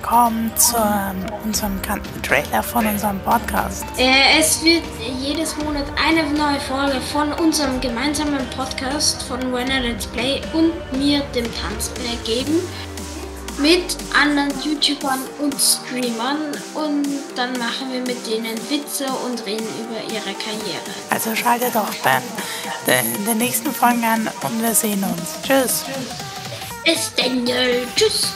willkommen zu ähm, unserem Trailer von unserem Podcast? Äh, es wird jedes Monat eine neue Folge von unserem gemeinsamen Podcast von Renner Let's Play und mir, dem Tanzbär, äh, geben. Mit anderen YouTubern und Streamern und dann machen wir mit denen Witze und reden über ihre Karriere. Also schaltet doch dann äh, in der nächsten Folge an und wir sehen uns. Tschüss. Bis dann. Tschüss.